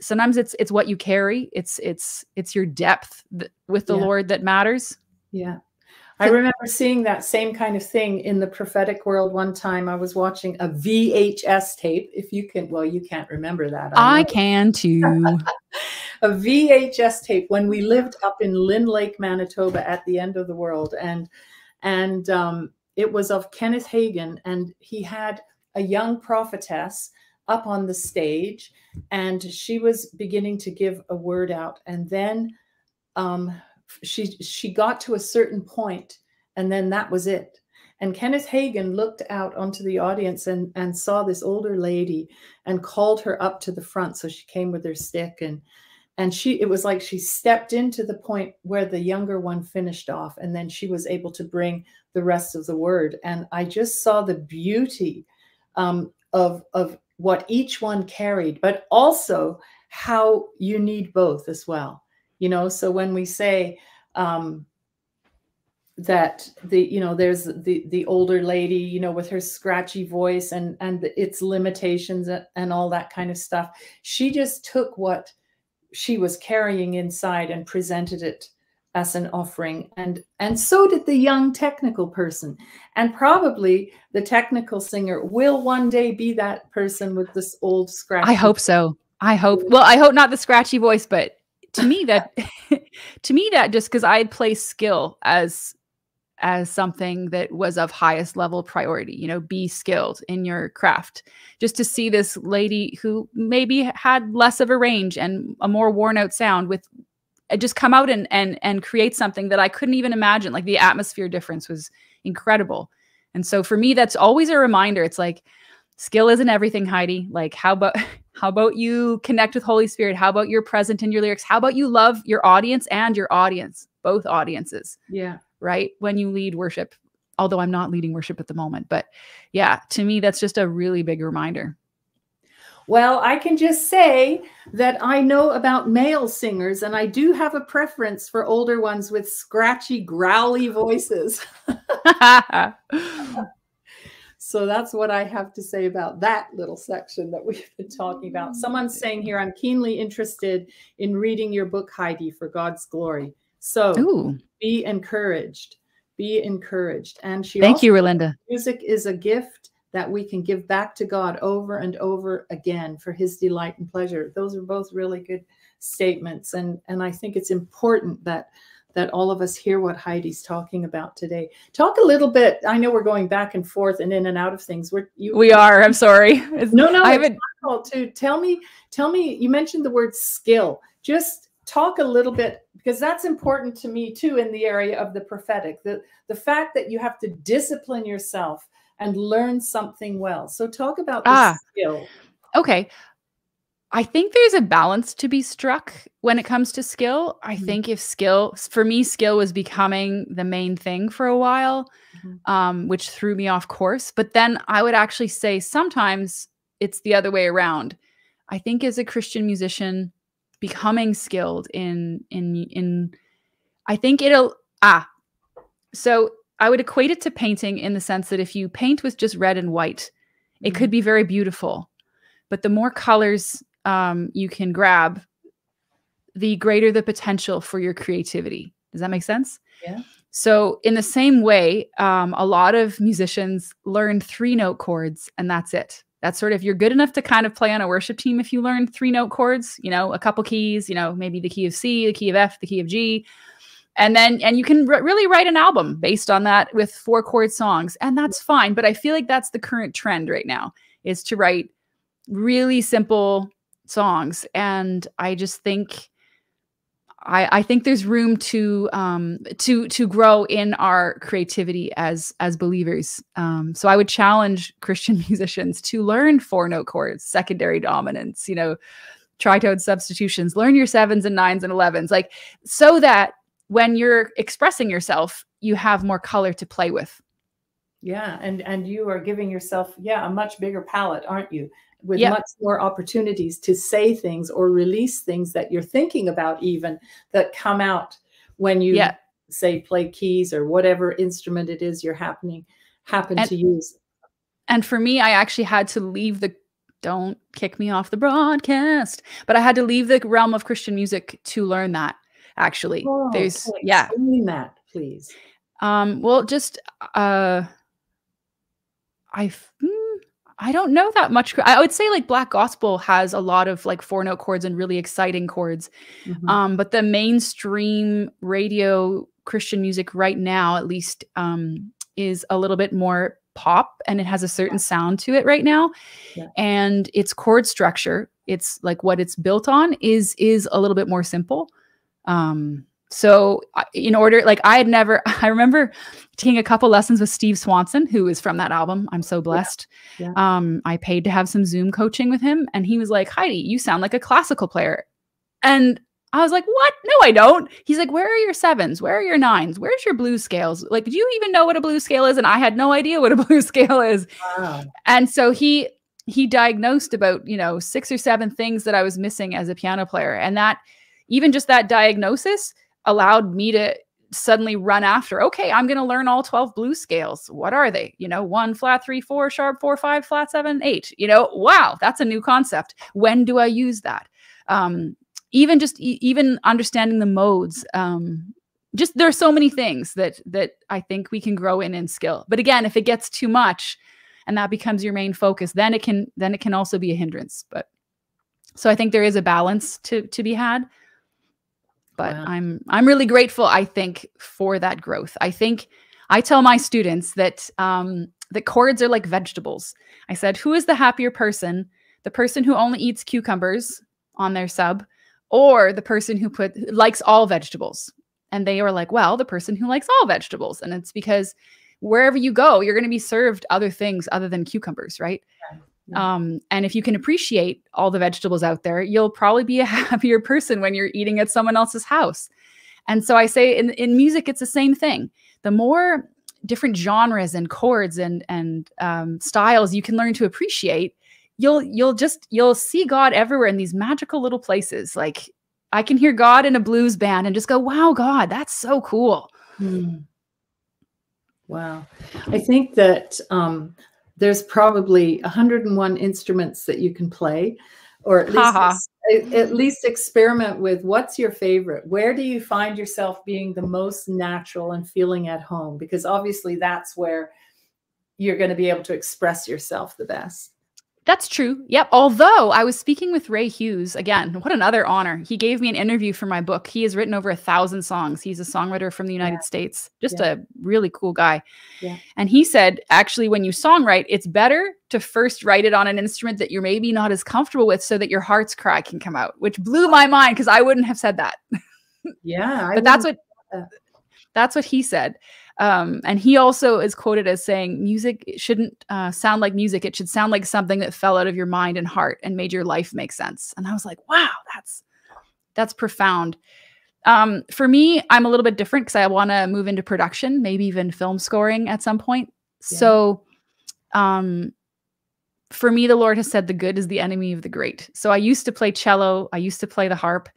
sometimes it's it's what you carry it's it's it's your depth with the yeah. lord that matters yeah I remember seeing that same kind of thing in the prophetic world one time. I was watching a VHS tape. If you can, well, you can't remember that. I, I can too. a VHS tape when we lived up in Lynn Lake, Manitoba, at the end of the world, and and um, it was of Kenneth Hagin, and he had a young prophetess up on the stage, and she was beginning to give a word out, and then. Um, she she got to a certain point and then that was it and kenneth hagin looked out onto the audience and and saw this older lady and called her up to the front so she came with her stick and and she it was like she stepped into the point where the younger one finished off and then she was able to bring the rest of the word. And i just saw the beauty um, of of what each one carried but also how you need both as well. You know so when we say um that the you know there's the the older lady you know with her scratchy voice and and its limitations and all that kind of stuff she just took what she was carrying inside and presented it as an offering. And and so did the young technical person. And probably the technical singer will one day be that person with this old scratch i hope so. I hope well i hope not the scratchy voice but to me that to me that just because i placed skill as as something that was of highest level priority you know be skilled in your craft. Just to see this lady who maybe had less of a range and a more worn out sound with uh, just come out and and and create something that i couldn't even imagine. Like the atmosphere difference was incredible. And so for me that's always a reminder. It's like skill isn't everything heidi. Like how about how about you connect with holy spirit? How about you're present in your lyrics? How about you love your audience and your audience both audiences? Yeah right when you lead worship although i'm not leading worship at the moment but yeah to me that's just a really big reminder well, I can just say that I know about male singers, and I do have a preference for older ones with scratchy, growly voices. So that's what I have to say about that little section that we've been talking about. Someone's saying here, I'm keenly interested in reading your book, Heidi, for God's glory. So Ooh. be encouraged. Be encouraged. And she Thank you, Relinda. Music is a gift that we can give back to God over and over again for his delight and pleasure. Those are both really good statements. And, and I think it's important that that all of us hear what Heidi's talking about today. Talk a little bit. I know we're going back and forth and in and out of things. We're, you, we are. I'm sorry. It's, no, no. I haven't. To tell me, tell me. You mentioned the word skill. Just talk a little bit because that's important to me too in the area of the prophetic. The the fact that you have to discipline yourself and learn something well. So talk about the ah, skill. Okay. I think there's a balance to be struck when it comes to skill. I mm-hmm. think if skill, for me, skill was becoming the main thing for a while, mm-hmm. um, which threw me off course. But then I would actually say sometimes it's the other way around. I think as a Christian musician, becoming skilled in in in, I think it'll ah. So I would equate it to painting in the sense that if you paint with just red and white, it mm-hmm. could be very beautiful. But the more colors um, you can grab, the greater the potential for your creativity. Does that make sense? Yeah. So, in the same way, um, a lot of musicians learn three note chords and that's it. That's sort of you're good enough to kind of play on a worship team if you learn three note chords, you know, a couple keys, you know, maybe the key of C, the key of F, the key of G. And then, and you can really write an album based on that with four chord songs, and that's fine. But I feel like that's the current trend right now is to write really simple songs and i just think I, I think there's room to um, to to grow in our creativity as as believers. Um, so I would challenge Christian musicians to learn four note chords, secondary dominants, you know, tritone substitutions. Learn your sevens and nines and elevens, like so that when you're expressing yourself, you have more color to play with. Yeah, and and you are giving yourself yeah a much bigger palette, aren't you? With yep. much more opportunities to say things or release things that you're thinking about even that come out when you yep. say play keys or whatever instrument it is you're happening happen and, to use and for me i actually had to leave the don't kick me off the broadcast. But I had to leave the realm of Christian music to learn that. Actually, Oh, there's okay. yeah. Explain that, please. Um, well, just uh, I hmm, I don't know that much. I would say like Black Gospel has a lot of like four note chords and really exciting chords. Mhm. Um, but the mainstream radio Christian music right now, at least, um, is a little bit more pop and it has a certain sound to it right now. Yeah. And its chord structure, it's like what it's built on is is a little bit more simple. Um, so in order, like I had never, I remember taking a couple lessons with Steve Swanson, who is from that album. I'm so blessed. Yeah. Um, I paid to have some Zoom coaching with him, and he was like, Heidi, you sound like a classical player. And I was like, what? No, I don't. He's like, where are your sevens? Where are your nines? Where's your blue scales? Like, do you even know what a blue scale is? And I had no idea what a blue scale is. Wow. And so he he diagnosed about, you know, six or seven things that I was missing as a piano player. And that even just that diagnosis allowed me to suddenly run after, okay, I'm going to learn all 12 blue scales. What are they? You know, one flat, three, four, sharp, four, five, flat, seven, eight. You know, wow, that's a new concept. When do I use that? Um, even just e- even understanding the modes. Um, just there are so many things that that I think we can grow in in skill. But again, if it gets too much, and that becomes your main focus, then it can then it can also be a hindrance. But so I think there is a balance to to be had but Wow. i'm i'm really grateful i think for that growth. I think i tell my students that um that chords are like vegetables. I said who is the happier person? The person who only eats cucumbers on their sub or the person who put who likes all vegetables? And they were like well the person who likes all vegetables. And it's because wherever you go you're going to be served other things other than cucumbers right? Yeah. Um, and if you can appreciate all the vegetables out there, you'll probably be a happier person when you're eating at someone else's house. And so I say in, in music, it's the same thing. The more different genres and chords and and um, styles you can learn to appreciate, you'll you'll just you'll see God everywhere in these magical little places. Like I can hear God in a blues band and just go, "Wow, God, that's so cool." Hmm. Wow. I think that um, there's probably 101 instruments that you can play, or at least at- at least experiment with what's your favorite. Where do you find yourself being the most natural and feeling at home? Because obviously that's where you're going to be able to express yourself the best. That's true. Yep. Although I was speaking with Ray Hughes again, what another honor. He gave me an interview for my book. He has written over a thousand songs. He's a songwriter from the United States, just Yeah. a really cool guy. Yeah. And he said, actually, when you songwrite, it's better to first write it on an instrument that you're maybe not as comfortable with so that your heart's cry can come out, which blew my mind because I wouldn't have said that. Yeah, but that's what that. that's what he said um, and he also is quoted as saying music shouldn't uh, sound like music. It should sound like something that fell out of your mind and heart and made your life make sense. And i was like wow that's that's profound. Um, for me i'm a little bit different because i want to move into production maybe even film scoring at some point. Yeah. so um, for me the lord has said the good is the enemy of the great. So i used to play cello i used to play the harp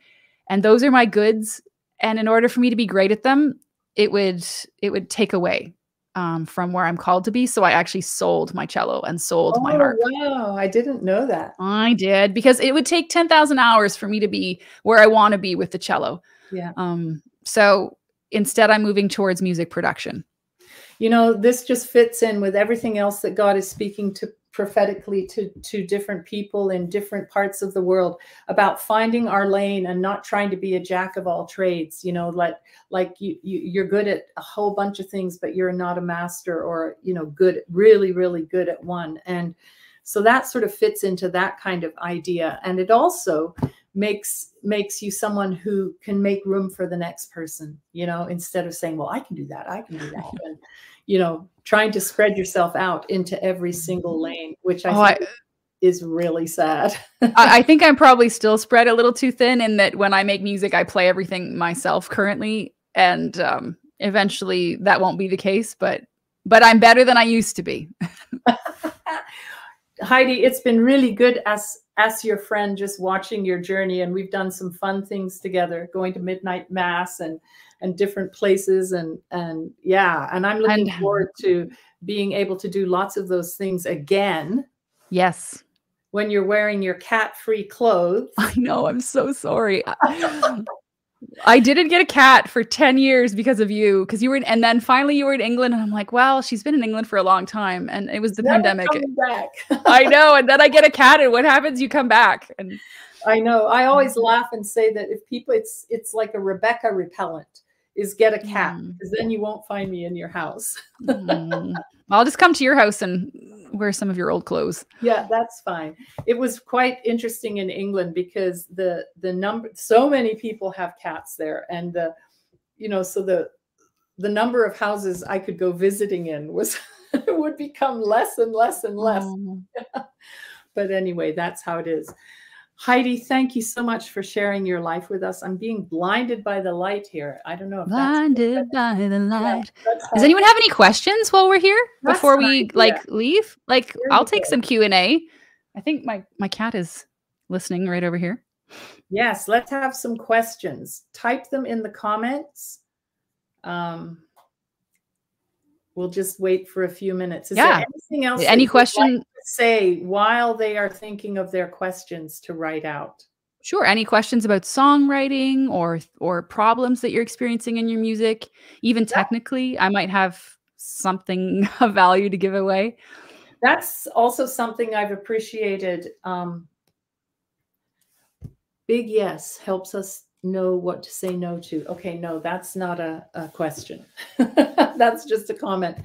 and those are my goods. And in order for me to be great at them it would it would take away um, from where i'm called to be. So i actually sold my cello and sold my Oh, harp. wow, I didn't know that. i did because it would take 10000 hours for me to be where i want to be with the cello. Yeah. um, so instead i'm moving towards music production. You know this just fits in with everything else that god is speaking to prophetically to to different people in different parts of the world about finding our lane and not trying to be a jack of all trades you know like like you, you you're good at a whole bunch of things but you're not a master or you know good really really good at one. And so that sort of fits into that kind of idea. And it also makes makes you someone who can make room for the next person you know instead of saying well i can do that. I can do that. And you know trying to spread yourself out into every single lane which i Oh, I- think is really sad. I, I think i'm probably still spread a little too thin in that when i make music i play everything myself currently and um, eventually that won't be the case but but i'm better than i used to be Heidi, it's been really good as as your friend just watching your journey and we've done some fun things together, going to midnight mass and and different places and and yeah, and I'm looking And- forward to being able to do lots of those things again yes when you're wearing your cat-free clothes. I know. I'm so sorry. I didn't get a cat for 10 years because of you. Because you were in, and then finally you were in England. And I'm like, well, she's been in England for a long time. And it was the Never pandemic. I know. And then I get a cat, and what happens? You come back. And I know. I always laugh and say that if people, it's it's like a Rebecca repellent is get a cat Mm. because then you won't find me in your house. mm, I'll just come to your house and wear some of your old clothes. yeah, that's fine. It was quite interesting in England because the the number so many people have cats there and the you know so the the number of houses I could go visiting in was would become less and less and less. Oh. But anyway, that's how it is. Heidi, thank you so much for sharing your life with us. I'm being blinded by the light here. I don't know if that's, Blinded by the light. that's Does anyone have any questions while we're here That's before we idea. like leave? Like Here I'll take go. some Q and A. I think my my cat is listening right over here. Yes, let's have some questions. Type them in the comments. Um, we'll just wait for a few minutes. Is Yeah. there anything else? Any you'd like question? say while they are thinking of their questions to write out? Sure. Any questions about songwriting or or problems that you're experiencing in your music? Even technically, I might have something of value to give away. That's also something I've appreciated. Um, big yes helps us know what to say no to. Okay, no, that's not a, a question. that's just a comment.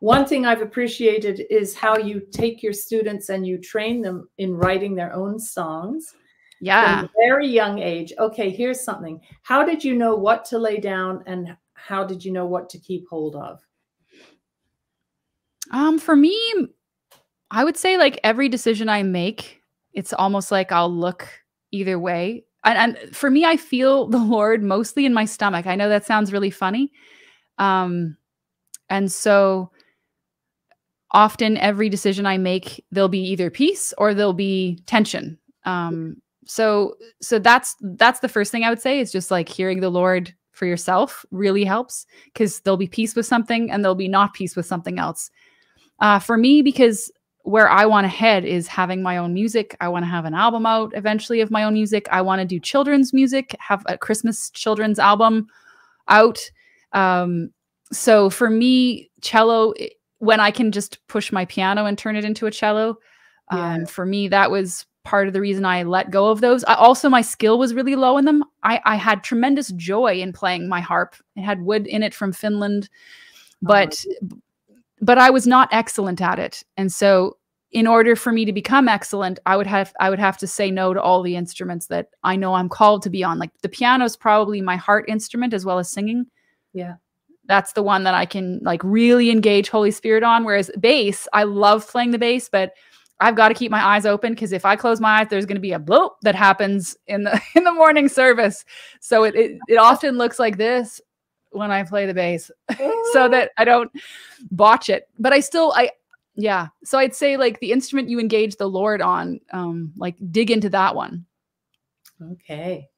One thing I've appreciated is how you take your students and you train them in writing their own songs Yeah. from a very young age. Okay, here's something. How did you know what to lay down and how did you know what to keep hold of? Um, for me, I would say like every decision I make, it's almost like I'll look either way. And, and for me, I feel the Lord mostly in my stomach. I know that sounds really funny. Um, and so often every decision I make, there'll be either peace or there'll be tension. Um, so so that's that's the first thing I would say is just like hearing the Lord for yourself really helps because there'll be peace with something and there'll be not peace with something else. Uh, for me, because where I want to head is having my own music. I want to have an album out eventually of my own music. I want to do children's music, have a Christmas children's album out. Um, so for me, cello, when I can just push my piano and turn it into a cello, um, for me, that was part of the reason I let go of those. I, also, my skill was really low in them. I, I had tremendous joy in playing my harp. It had wood in it from Finland, but but I was not excellent at it. And so in order for me to become excellent, I would have I would have to say no to all the instruments that I know I'm called to be on. Like the piano is probably my heart instrument as well as singing. Yeah. That's the one that I can like really engage Holy Spirit on. Whereas bass, I love playing the bass, but I've got to keep my eyes open because if I close my eyes, there's going to be a bloop that happens in the in the morning service. So it it, it often looks like this when I play the bass so that I don't botch it. But I still I yeah. So I'd say like the instrument you engage the Lord on, um, like dig into that one. Okay.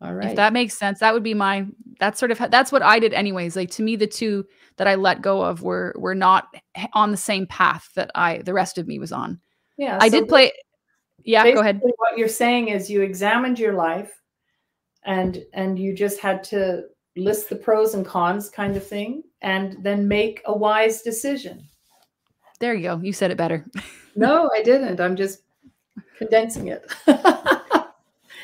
All right. If that makes sense, that would be my that's sort of that's what I did anyways. Like to me, the two that I let go of were were not on the same path that I the rest of me was on. yeah. I so did play. Yeah, go ahead. What you're saying is you examined your life and and you just had to list the pros and cons kind of thing and then make a wise decision. There you go. You said it better. No, I didn't. I'm just condensing it.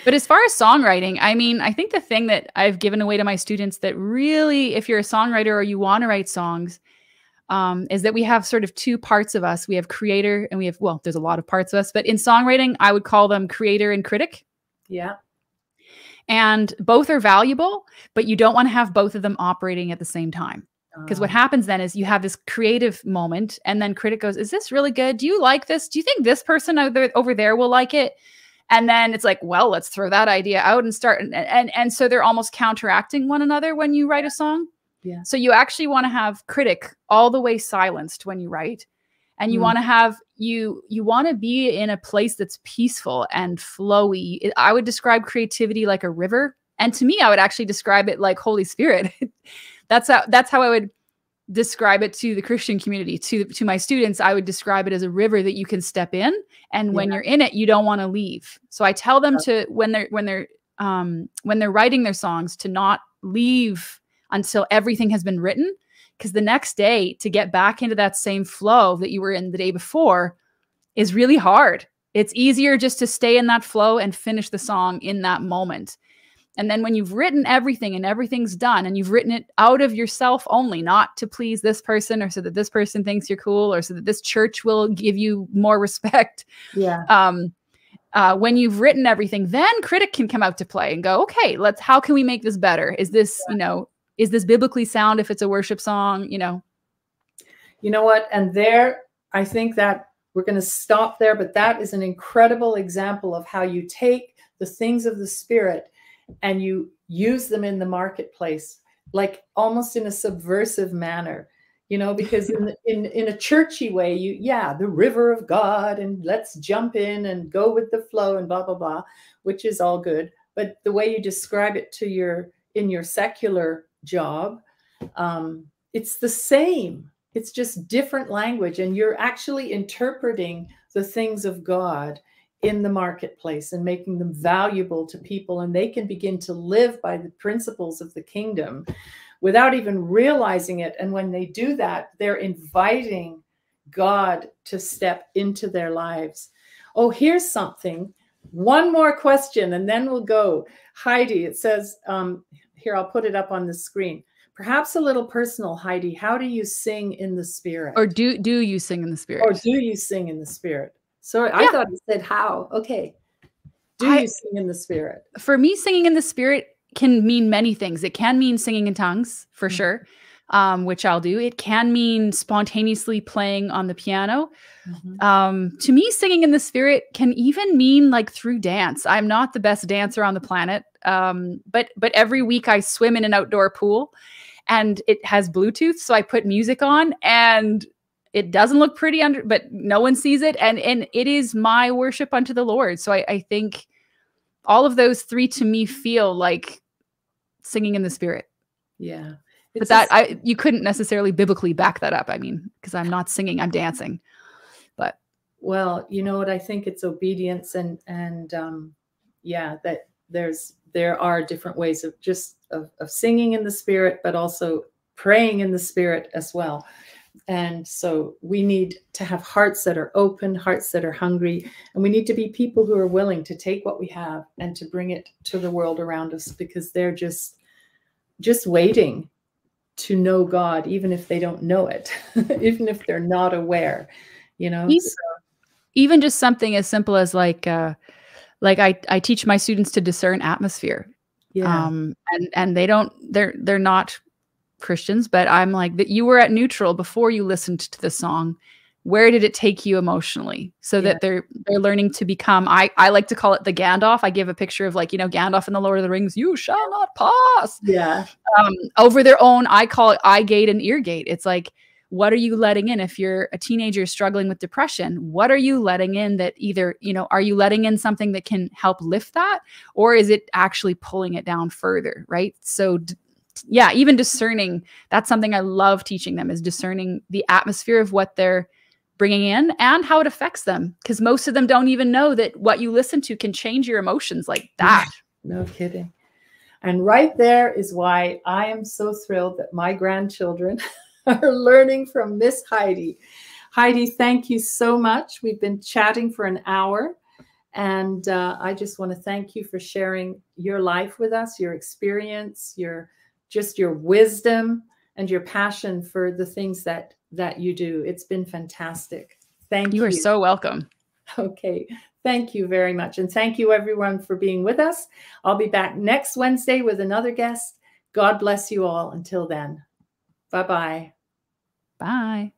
But as far as songwriting, I mean, I think the thing that I've given away to my students that really, if you're a songwriter or you want to write songs, um, is that we have sort of two parts of us. We have creator and we have, well, there's a lot of parts of us, but in songwriting, I would call them creator and critic. yeah. And both are valuable, but you don't want to have both of them operating at the same time. Because what Um, happens then is you have this creative moment, and then critic goes, Is this really good? Do you like this? Do you think this person over over there will like it? And then it's like, well, let's throw that idea out and start. And, and, and so they're almost counteracting one another when you write a song. Yeah. So you actually want to have critic all the way silenced when you write. And you Mm. want to have you you want to be in a place that's peaceful and flowy. It- I would describe creativity like a river. And to me, I would actually describe it like Holy Spirit. that's how that's how I would describe it to the Christian community, to to my students, I would describe it as a river that you can step in, and when yeah. you're in it, you don't want to leave. So I tell them yeah. to when they're when they're um, when they're writing their songs to not leave until everything has been written, because the next day to get back into that same flow that you were in the day before is really hard. It's easier just to stay in that flow and finish the song in that moment. And then when you've written everything and everything's done and you've written it out of yourself only, not to please this person or so that this person thinks you're cool or so that this church will give you more respect. Yeah. Um, uh, when you've written everything, then critic can come out to play and go, okay, let's, how can we make this better? Is this, yeah. you know, is this biblically sound if it's a worship song, you know? You know what? And there, I think that we're going to stop there, but that is an incredible example of how you take the things of the spirit and you use them in the marketplace like almost in a subversive manner you know because in, in in a churchy way you yeah the river of god and let's jump in and go with the flow and blah blah blah which is all good but the way you describe it to your in your secular job um, it's the same. It's just different language and you're actually interpreting the things of god in the marketplace and making them valuable to people and they can begin to live by the principles of the kingdom without even realizing it. And when they do that they're inviting god to step into their lives. Oh here's something. One more question and then we'll go. Heidi it says um, here i'll put it up on the screen perhaps a little personal heidi how do you sing in the spirit or do do you sing in the spirit or do you sing in the spirit Sorry, yeah. I thought you said how. Okay. Do I, you sing in the spirit? For me, singing in the spirit can mean many things. It can mean singing in tongues, for mm-hmm. sure, um, which I'll do. It can mean spontaneously playing on the piano. Mm-hmm. Um, to me, singing in the spirit can even mean like through dance. I'm not the best dancer on the planet, um, but but every week I swim in an outdoor pool, and it has Bluetooth, so I put music on and it doesn't look pretty under but no one sees it and and it is my worship unto the lord so i, I think all of those three to me feel like singing in the spirit yeah but that I you couldn't necessarily biblically back that up. I mean, because I'm not singing, I'm dancing. But well, you know what? I think it's obedience and and um, yeah, that there's there are different ways of just of, of singing in the spirit, but also praying in the spirit as well. And so we need to have hearts that are open, hearts that are hungry, and we need to be people who are willing to take what we have and to bring it to the world around us because they're just just waiting to know God even if they don't know it, even if they're not aware, you know. Even, just something as simple as like uh like I I teach my students to discern atmosphere. Yeah. Um and and they don't they're they're not Christians, but I'm like that you were at neutral before you listened to the song. Where did it take you emotionally? So yeah. that they're they're learning to become I I like to call it the Gandalf. I give a picture of like, you know, Gandalf in the Lord of the Rings, you shall not pass. Yeah. Um, over their own, I call it eye gate and ear gate. It's like what are you letting in if you're a teenager struggling with depression what are you letting in that either you know are you letting in something that can help lift that or is it actually pulling it down further right so yeah, even discerning, that's something I love teaching them is discerning the atmosphere of what they're bringing in and how it affects them because most of them don't even know that what you listen to can change your emotions like that. No kidding. And right there is why I am so thrilled that my grandchildren are learning from Miss Heidi. Heidi, thank you so much. We've been chatting for an hour. And uh, I just want to thank you for sharing your life with us, your experience, your just your wisdom and your passion for the things that that you do. It's been fantastic. Thank you. You are so welcome. Okay. Thank you very much. And thank you everyone for being with us. I'll be back next Wednesday with another guest. God bless you all until then. Bye-bye. Bye.